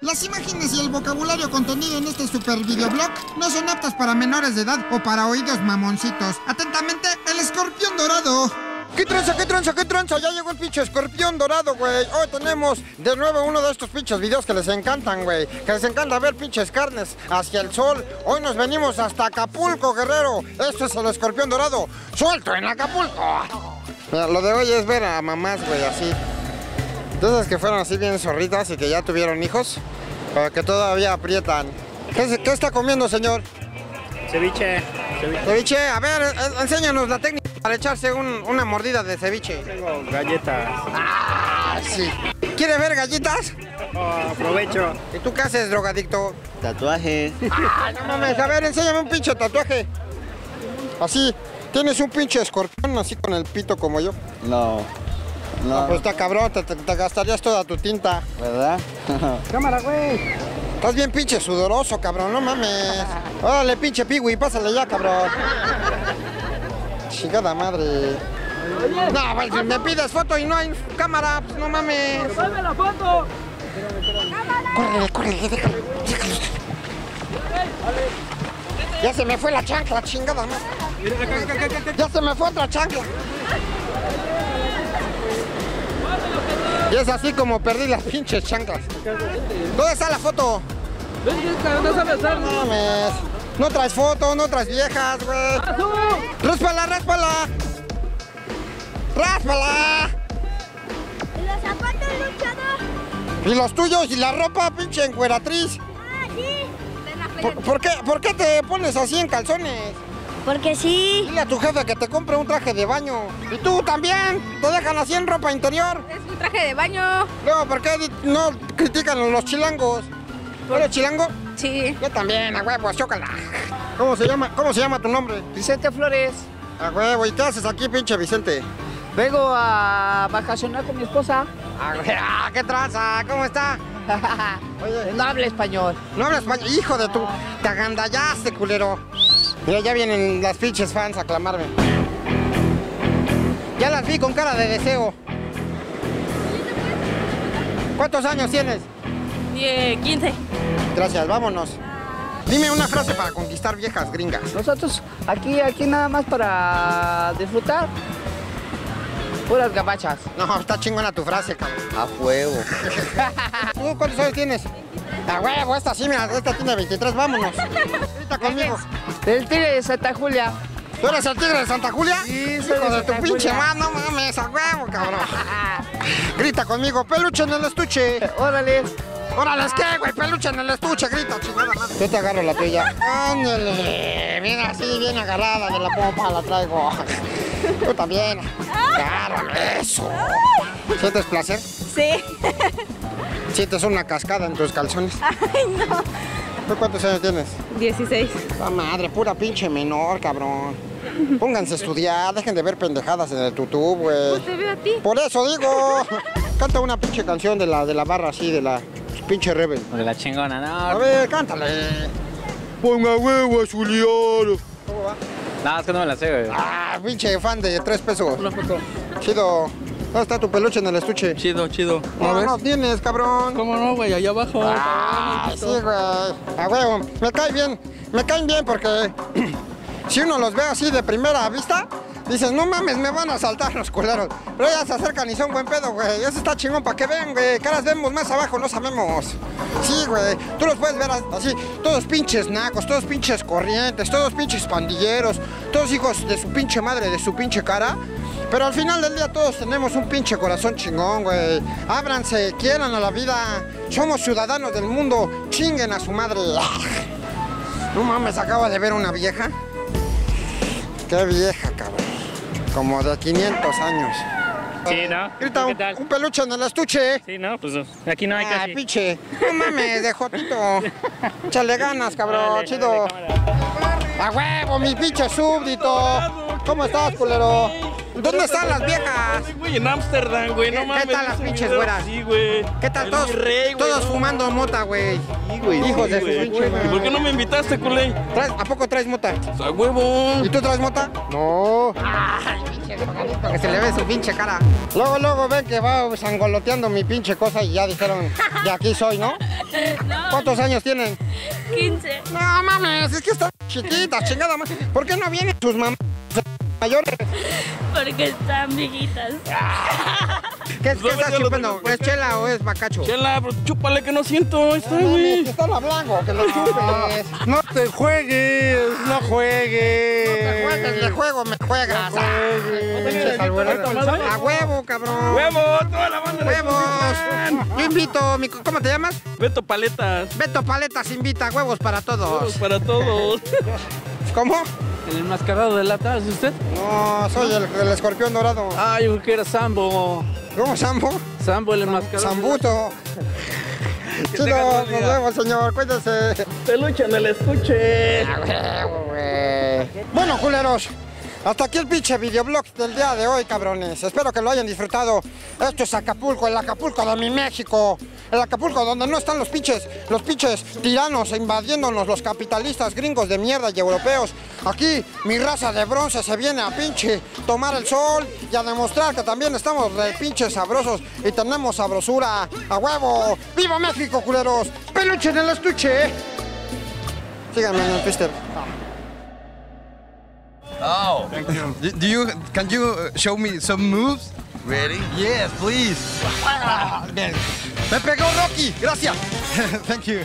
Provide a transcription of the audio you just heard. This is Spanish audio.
Las imágenes y el vocabulario contenido en este super videoblog no son aptas para menores de edad o para oídos mamoncitos. Atentamente, el escorpión dorado. ¿Qué tranza, qué tranza, qué tranza? Ya llegó el pinche escorpión dorado, güey. Hoy tenemos de nuevo uno de estos pinches videos que les encantan, güey. Que les encanta ver pinches carnes hacia el sol. Hoy nos venimos hasta Acapulco, guerrero. Esto es el escorpión dorado. ¡Suelto en Acapulco! Mira, lo de hoy es ver a mamás, güey, así. Entonces que fueron así bien zorritas y que ya tuvieron hijos, que todavía aprietan. ¿Qué, está comiendo, señor? Ceviche. Ceviche. Ceviche, a ver, en- enséñanos la técnica para echarse un- una mordida de ceviche. Tengo galletas. Ah, sí. ¿Quiere ver galletas? Oh, aprovecho. ¿Y tú qué haces, drogadicto? Tatuaje. Ah, no mames, a ver, enséñame un pinche tatuaje. Así, tienes un pinche escorpión así con el pito como yo. No. No. Pues está cabrón, te, te- te gastarías toda tu tinta. ¿Verdad? Cámara, güey. Estás bien pinche sudoroso, cabrón, no mames. Órale, pinche piwi, pásale ya, cabrón. Chingada madre. No, pues, si me pides foto y no hay cámara, pues no mames. ¡Dame la foto! Córrele, córrele, déjalo, déjalo. Ya se me fue la chancla, chingada madre. Ya se me fue otra chancla. Y es así como perdí las pinches chanclas. ¿Dónde está la foto? No sabes mames. No traes foto, no traes viejas, güey. ¡Ráspala, ráspala! ¡Ráspala! ¿Y los zapatos, luchador? ¿Y los tuyos? ¿Y la ropa, pinche encueratriz? Ah, sí. ¿Por, por qué, ¿Por qué te pones así en calzones? Porque sí. Dile a tu jefe que te compre un traje de baño. Y tú también. Te dejan así en ropa interior. Es traje de baño. Luego, ¿por qué no critican a los chilangos? ¿Tú eres chilango? Sí. Yo también, a huevo, chócala. ¿Cómo se llama, cómo se llama tu nombre? Vicente Flores. A huevo, ¿y qué haces aquí, pinche Vicente? Vengo a vacacionar con mi esposa. Ah, ¿Qué traza? ¿Cómo está? Oye, No habla español. no hablas español. Hijo de tu... Te agandallaste, culero. Mira, ya vienen las pinches fans a aclamarme. Ya las vi con cara de deseo. ¿Cuántos años tienes? 15. Gracias, vámonos. Dime una frase para conquistar viejas gringas. Nosotros aquí, aquí nada más para disfrutar. Puras gabachas. No, está chingona tu frase, cabrón. A fuego. ¿Tú cuántos años tienes? A huevo, esta sí, mira, esta tiene 23, vámonos. Grita conmigo. Del tigre de Santa Julia. ¿Tú eres el tigre de Santa Julia? Sí, soy Hijo de de tu pinche mano, no mames, a huevo, cabrón. Grita conmigo, peluche en el estuche. Órale. Órale, ¿qué, güey? Peluche en el estuche, grita, chingada madre. Yo te agarro la tuya. Ándale, mira, así, bien agarrada de la pompa la traigo. Tú también. Agárrame eso. ¿Sientes placer? Sí. ¿Sientes una cascada en tus calzones? Ay, no. ¿Tú cuántos años tienes? 16. La madre, pura pinche menor, cabrón. Pónganse a estudiar, dejen de ver pendejadas en el tutú, güey. Te veo a ti. Por eso digo. Canta una pinche canción de la, de la barra así, de la pinche rebel. De la chingona, A no. ver, cántale. Ponga huevo, Zuliano. ¿Cómo va? No, es que no me la sé, güey. Ah, pinche fan de tres pesos. Una foto. Chido. ¿Dónde está tu peluche en el estuche? Chido, chido. No, no tienes, cabrón. ¿Cómo no, güey? Allá abajo. Ah, sí, güey. A huevo. Me cae bien. Me caen bien porque si uno los ve así de primera vista, dices, no mames, me van a saltar los culeros. Pero ya se acercan y son buen pedo, güey. Eso está chingón para que vean, güey. Caras vemos más abajo, no sabemos. Sí, güey. Tú los puedes ver así, todos pinches nacos, todos pinches corrientes, todos pinches pandilleros, todos hijos de su pinche madre, de su pinche cara. Pero al final del día todos tenemos un pinche corazón chingón, güey. Ábranse, quieran a la vida. Somos ciudadanos del mundo. Chinguen a su madre. No mames, acaba de ver una vieja. Qué vieja, cabrón. Como de 500 años. Sí, ¿no? Grita ¿Qué un, un peluche en el estuche. Sí, no, pues aquí no hay Ah, casi. pinche. No mames, de jotito. Échale ganas, cabrón. Dale, Chido. A huevo, mi pinche súbdito. ¿Cómo estás, culero? ¿Dónde están las viejas? Güey, en Ámsterdam, güey, no ¿Qué- qué mames. tal las pinches güeras? Sí, güey. ¿Qué tal todos? mi rey, güey, todos no fumando mota, güey. Sí, güey. Hijos sí, de su güey. pinche. ¿Y por qué no me invitaste, culé? ¿Traes- ¿A poco traes mota? A huevo. ¿Y tú traes mota? No. Ay, pinche drogadicto, que se le ve su pinche cara. Luego, luego ven que va sangoloteando mi pinche cosa y ya dijeron, de aquí soy, ¿no? ¿Cuántos años tienen? 15. No mames, es que están chiquitas, chingada más. ¿Por qué no vienen sus mamás mayores? Porque están viejitas. ¿Qué, qué Pues, estás chupando? ¿Es chela o es bacacho? Chela, bro, chúpale que no siento. Ahí está, No güey. están hablando, que lo chupes. No te juegues, no juegues. Te juegues, le juego, me juegas. A huevo, cabrón. ¡Huevo! Toda la banda de ¡Huevos! Yo invito, mi- ¿cómo te llamas? Beto Paletas. Beto Paletas invita huevos para Todos todos. para todos. ¿Cómo? ¿El enmascarado de lata es usted? No, soy el, el escorpión dorado. Ah, yo que era Sambo. ¿Cómo, Sambo? Sambo, el enmascarado. Zambuto. Chido, nos vemos, señor. Cuídese. Peluche en el escuche. Bueno, culeros. Hasta aquí el pinche videoblog del día de hoy, cabrones. Espero que lo hayan disfrutado. Esto es Acapulco, el Acapulco de mi México. El Acapulco donde no están los pinches, los pinches tiranos invadiéndonos, los capitalistas gringos de mierda y europeos. Aquí mi raza de bronce se viene a pinche tomar el sol y a demostrar que también estamos de pinches sabrosos y tenemos sabrosura. ¡A huevo! ¡Viva México, culeros! ¡Peluche en el estuche! Síganme en el Twitter. Oh, do do you? Can you show me some moves? Ready? Yes, please. Me pegó Rocky. Gracias. Thank you.